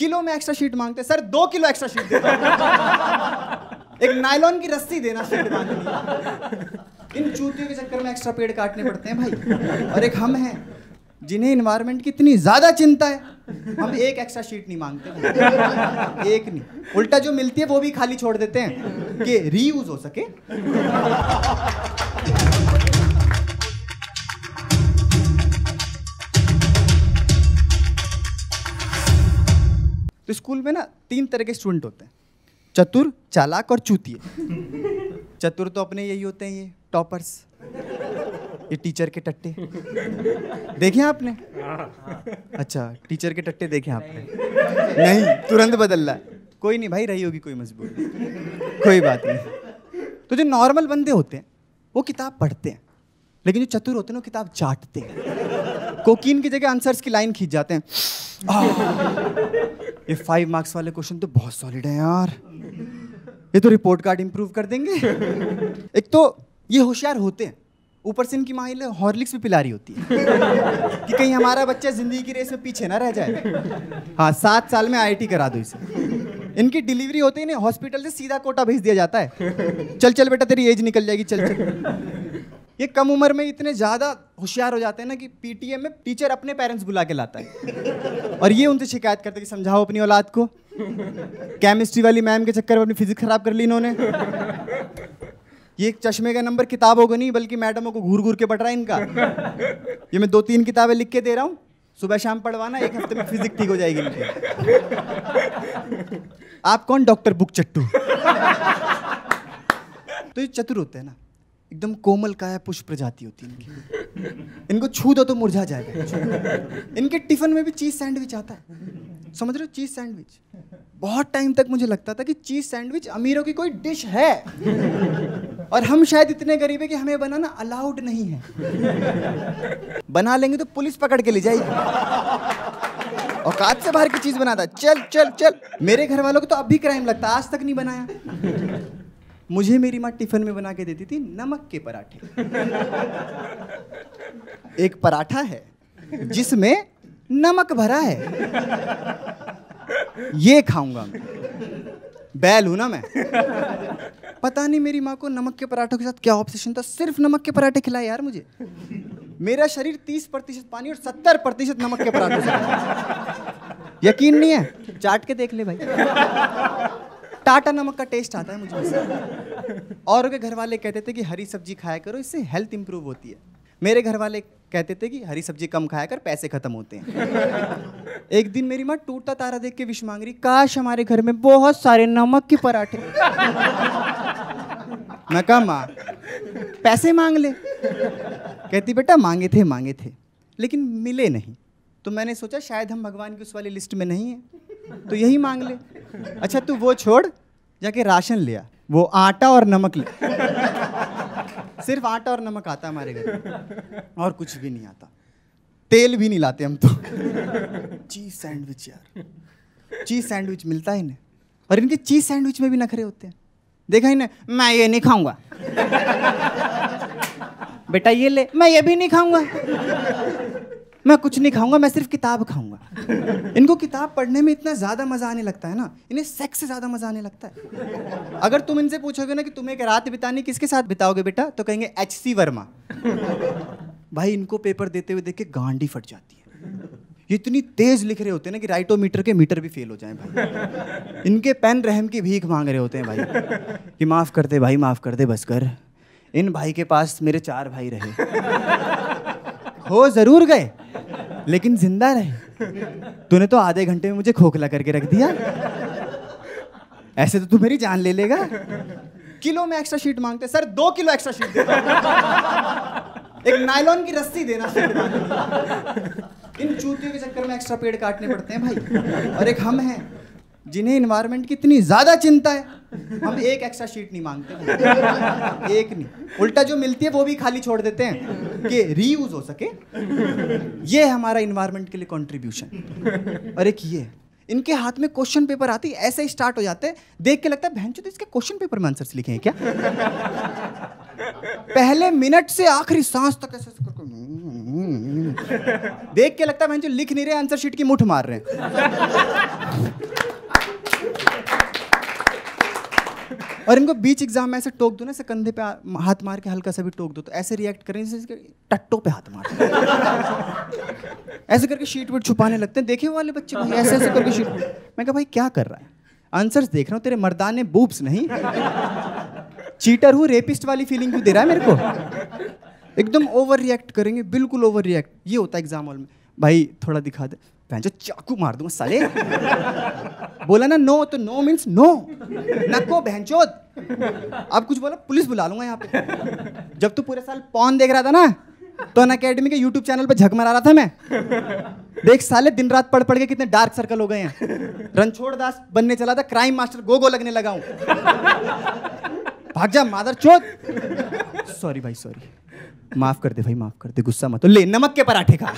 Kilo में extra sheet मांगते sir, दो किलो एक्स्ट्रा शीट दे दो। एक नायलॉन की रस्सी देना शीट मांगनी इन चूतियों के चक्कर में एक्स्ट्रा पेड़ काटने पड़ते हैं भाई। और एक हम हैं, जिन्हें इन्वायरमेंट की इतनी ज़्यादा चिंता है। हम एक एक्स्ट्रा शीट नहीं मांगते एक नहीं। उल्टा जो मिलती है, वो भी खाली छोड़ देते हैं कि रीयूज हो सके। तो स्कूल में ना तीन तरह के स्टूडेंट होते हैं। चतुर, चालाक और चूतिए। चतुर तो अपने यही होते हैं ये टॉपर्स ये टीचर के टट्टे। देखे आपने? अच्छा टीचर के टट्टे देखे आपने? नहीं, तुरंत बदल रहा कोई नहीं, भाई रही होगी कोई मजबूरी। कोई बात नहीं। तो जो नॉर्मल बंदे होते हैं, वो किताब पढ़ते हैं। लेकिन जो चतुर होते हैं, वो किताब चाटते हैं। कोकीन की जगह आंसर्स की लाइन खींच जाते हैं। ये फाइव मार्क्स वाले क्वेश्चन तो बहुत सॉलिड है यार। ये तो रिपोर्ट कार्ड इंप्रूव कर देंगे। एक तो ये होशियार होते हैं। ऊपर से इनकी माँ हॉर्लिक्स भी पिला रही होती है। कि कहीं हमारा बच्चा ज़िंदगी की रेस में पीछे ना रह जाए। हाँ सात साल में आईआईटी करा दो इसे। इनकी डिलीवरी होती है ना हॉस्पिटल से सीधा कोटा भेज दिया जाता है। चल चल बेटा, तेरी एज निकल जाएगी, चल चल। ये कम उम्र में इतने ज़्यादा होशियार हो जाते हैं ना कि पीटीएम में टीचर अपने पेरेंट्स बुला के लाता है। और ये उनसे शिकायत करते हैं कि समझाओ अपनी औलाद को। केमिस्ट्री वाली मैम के चक्कर में अपनी फिजिक्स खराब कर ली इन्होंने। ये चश्मे का नंबर किताबों को नहीं, बल्कि मैडमों को घूर घूर के पढ़ रहा है इनका। ये मैं दो तीन किताबें लिख के दे रहा हूँ। सुबह शाम पढ़वाना, एक हफ़्ते में फिजिक्स ठीक हो जाएगी इनकी। आप कौन डॉक्टर बुक चट्टू? तो ये चतुर होते हैं ना। एकदम कोमल काया पुष्प प्रजाति होती है इनकी। इनको छू दो तो मुरझा जाएगा। इनके टिफ़िन में भी चीज़ सैंडविच आता है। समझ रहे हो? चीज़ सैंडविच। बहुत टाइम तक मुझे लगता था कि चीज़ सैंडविच अमीरों की कोई डिश है। और हम शायद इतने गरीब है कि हमें बनाना अलाउड नहीं है। बना लेंगे तो पुलिस पकड़ के ले जाएगी। औकात से बाहर की चीज़ बनाता चल चल चल। मेरे घर वालों को तो अब भी क्राइम लगता आज तक नहीं बनाया। मुझे मेरी माँ टिफ़िन में बना के देती थी नमक के पराठे। एक पराठा है, जिसमें नमक भरा है। ये खाऊँगा मैं। बैल हूँ ना मैं। पता नहीं मेरी माँ को नमक के पराठों के साथ क्या ऑब्सेशन था। सिर्फ़ नमक के पराठे खिलाए यार मुझे। मेरा शरीर तीस प्रतिशत पानी और सत्तर प्रतिशत नमक के पराठे यकीन नहीं है? चाट के देख ले भाई। टाटा नमक का टेस्ट आता है मुझे और के घर वाले कहते थे कि हरी सब्ज़ी खाया करो, इससे हेल्थ इंप्रूव होती है। मेरे घर वाले कहते थे कि हरी सब्ज़ी कम खाया कर, पैसे खत्म होते हैं। एक दिन मेरी माँ टूटता तारा देख के विश मांग रही, काश हमारे घर में बहुत सारे नमक के पराठे मैं कहा, माँ, पैसे मांग ले। कहती, बेटा, मांगे थे मांगे थे, लेकिन मिले नहीं। तो मैंने सोचा शायद हम भगवान की उस वाली लिस्ट में नहीं है तो यही मांग ले। अच्छा तू वो छोड़, जाके राशन लिया वो आटा और नमक ले। सिर्फ़ आटा और नमक आता हमारे घर और कुछ भी नहीं आता। तेल भी नहीं लाते हम तो। चीज़ सैंडविच यार। चीज़ सैंडविच मिलता है इन्हें और इनके चीज़ सैंडविच में भी नखरे होते हैं। देखा ही इन्हें मैं ये नहीं खाऊँगा। बेटा ये ले, मैं ये भी नहीं खाऊँगा। मैं कुछ नहीं खाऊँगा, मैं सिर्फ़ किताब खाऊँगा। इनको किताब पढ़ने में इतना ज़्यादा मज़ा आने लगता है ना, इन्हें सेक्स से ज़्यादा मज़ा आने लगता है। अगर तुम इनसे पूछोगे ना कि तुम्हें एक रात बितानी किसके साथ बिताओगे बेटा? तो कहेंगे एच सी वर्मा। भाई, इनको पेपर देते हुए देख के गांडी फट जाती है। ये इतनी तेज लिख रहे होते हैं ना कि राइटोमीटर के मीटर भी फेल हो जाए भाई। इनके पेन रहम की भीख मांग रहे होते हैं भाई, कि माफ़ कर दे भाई, माफ़ कर दे, बस कर। इन भाई के पास मेरे चार भाई रहे। हो ज़रूर गए। लेकिन ज़िंदा रहे। तूने तो आधे घंटे में मुझे खोखला करके रख दिया। ऐसे तो तू मेरी जान ले लेगा। किलो में एक्स्ट्रा शीट मांगते सर, दो किलो एक्स्ट्रा शीट दे एक नायलॉन की रस्सी देना इन चूतियों के चक्कर में एक्स्ट्रा पेड़ काटने पड़ते हैं भाई। और एक हम हैं, जिन्हें इन्वायरमेंट की इतनी ज़्यादा चिंता है। हम एक एक्स्ट्रा शीट नहीं मांगते। एक नहीं। उल्टा जो मिलती है, वो भी खाली छोड़ देते हैं। कि रीयूज हो सके, ये हमारा इन्वायरमेंट के लिए कंट्रीब्यूशन और एक ये, इनके हाथ में क्वेश्चन पेपर आती, ऐसे ही स्टार्ट हो जाते, देख के लगता है, बहन तो इसके क्वेश्चन पेपर में आंसर्स लिखे हैं क्या? पहले मिनट से आखिरी सांस तक ऐसे देख के लगता है, बहन लिख नहीं रहे आंसर शीट की मुठ मार रहे हैं। और इनको बीच एग्ज़ाम में ऐसे टोक दो ना, ऐसे कंधे पे हाथ मार के हल्का सा भी टोक दो तो ऐसे रिएक्ट करें जैसे टट्टों पे हाथ मार ऐसे करके शीट वीट छुपाने लगते हैं। देखे वाले बच्चे भाई ऐसे ऐसे करके शीट मैं कहा, भाई, क्या कर रहा है? आंसर्स देख रहा हूँ, तेरे मर्दाने बूब्स नहीं। चीटर हूँ रेपिस्ट वाली फीलिंग क्यों दे रहा है मेरे को? एकदम ओवर रिएक्ट करेंगे, बिल्कुल ओवर रिएक्ट ये होता है एग्ज़ाम हॉल में। भाई, थोड़ा दिखा दे। भैंचो चाकू मार दूँगा साले बोला ना नो तो नो मीन्स नो नको भैंचोद अब कुछ बोला पुलिस बुला लूँगा यहाँ पे जब तू पूरे साल पॉन देख रहा था ना तो अन अकेडमी के यूट्यूब चैनल पर झक मरा रहा था मैं देख साले दिन रात पढ़ पढ़ के कितने डार्क सर्कल हो गए हैं रणछोड़ दास बनने चला था क्राइम मास्टर गो गो लगने लगा हूँ भाग जा मादर चोद सॉरी भाई सॉरी माफ़ कर दे भाई माफ़ कर दे गुस्सा मत ले नमक के पराठे खा